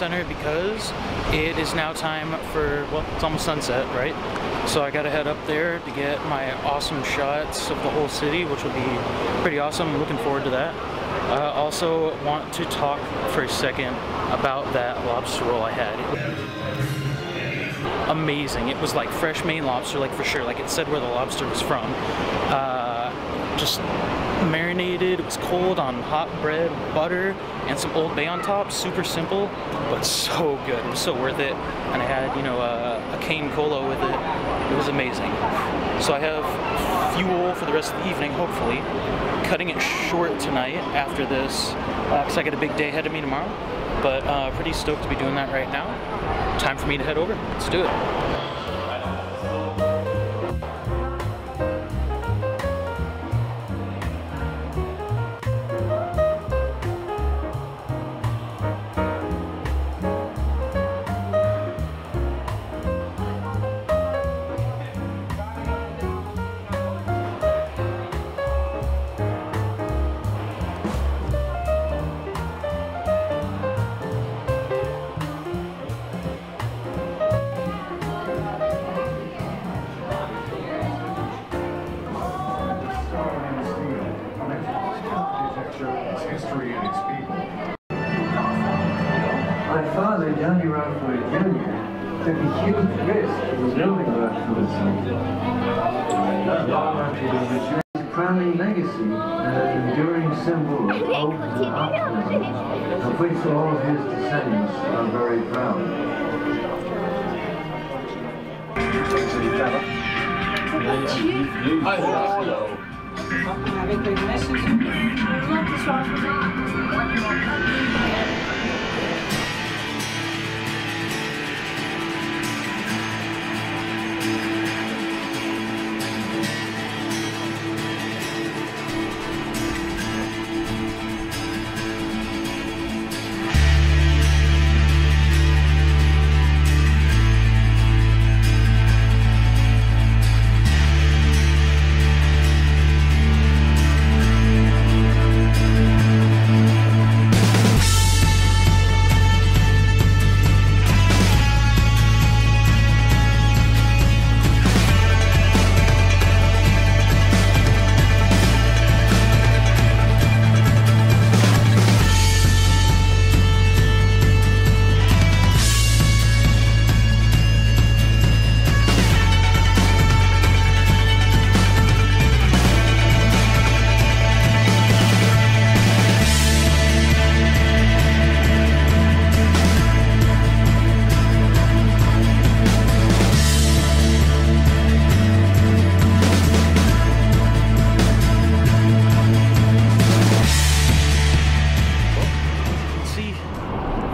Center because it is now time for, well, it's almost sunset, right? So I gotta head up there to get my awesome shots of the whole city, which will be pretty awesome. I'm looking forward to that. I also want to talk for a second about that lobster roll I had. Amazing. It was like fresh Maine lobster, like for sure. Like it said where the lobster was from. Uh, just marinated. It was cold on hot bread, butter, and some Old Bay on top. Super simple, but so good. It was so worth it. And I had, you know, a, cane cola with it. It was amazing. So I have fuel for the rest of the evening, hopefully. Cutting it short tonight after this, because I got a big day ahead of me tomorrow. But uh, pretty stoked to be doing that right now. Time for me to head over. Let's do it. My father, John D. Rockefeller Jr., took a huge risk in building Rockefeller Center. It was a crowning legacy and an enduring symbol of hope and optimism, of which all of his descendants are very proud. Avec le message.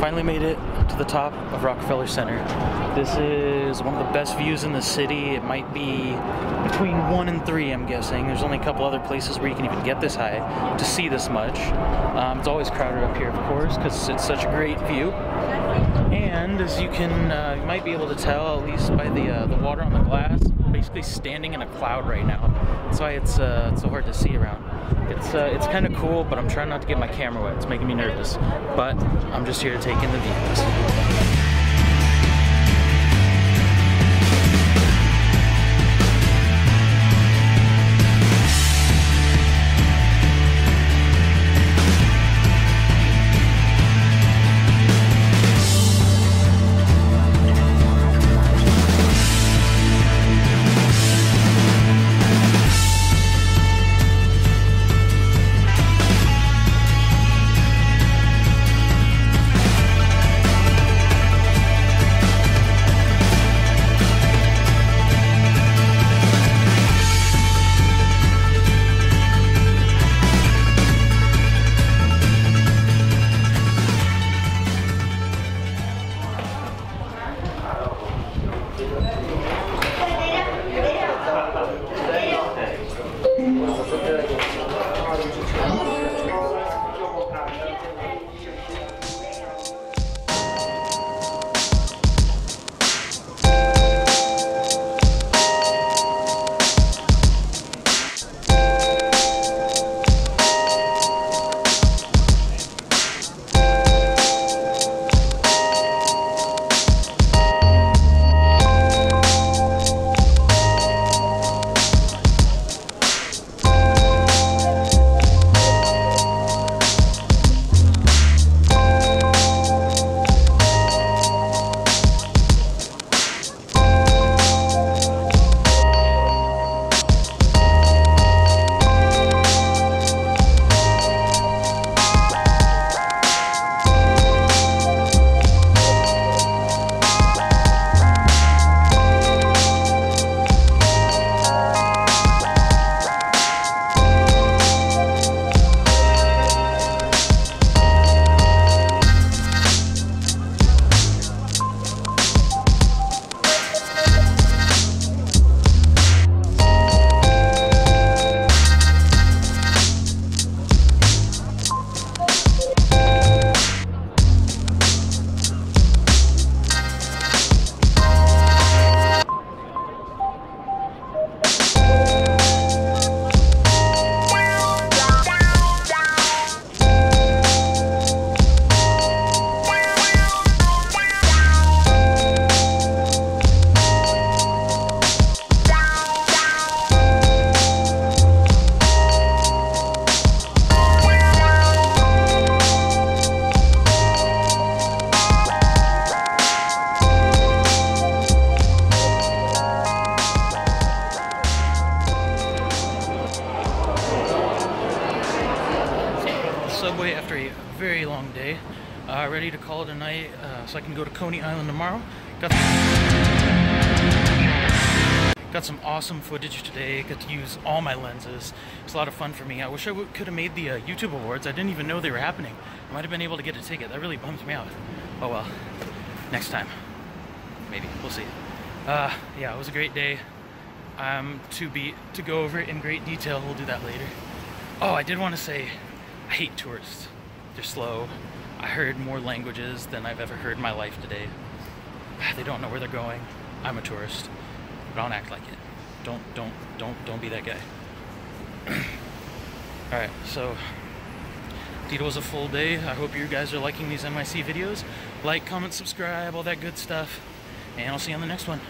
Finally made it to the top of Rockefeller Center. This is one of the best views in the city. It might be between one and three, I'm guessing. There's only a couple other places where you can even get this high to see this much. Um, it's always crowded up here, of course, because it's such a great view. And as you can, uh, you might be able to tell, at least by the uh, the water on the glass, basically standing in a cloud right now. That's why it's uh, it's so hard to see around. It's uh, it's kind of cool, but I'm trying not to get my camera wet. It's making me nervous. But I'm just here to take in the views. Amen. Long day. Uh, ready to call it a night uh, so I can go to Coney Island tomorrow. Got Got some awesome footage today. Got to use all my lenses. It's a lot of fun for me. I wish I could have made the uh, YouTube awards. I didn't even know they were happening. I might have been able to get a ticket. That really bums me out. Oh well. Next time. Maybe. We'll see. Uh, yeah, it was a great day. Um, to be to go over it in great detail. We'll do that later. Oh, I did want to say, I hate tourists. They're slow. I heard more languages than I've ever heard in my life today. Ah, they don't know where they're going. I'm a tourist. But Don't act like it. Don't don't don't don't be that guy. All right, so Tito was a full day. I hope you guys are liking these NYC videos. Like, comment, subscribe, all that good stuff. And I'll see you on the next one.